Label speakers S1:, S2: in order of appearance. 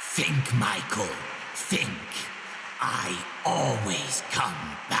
S1: think, Michael. Think. I always come back.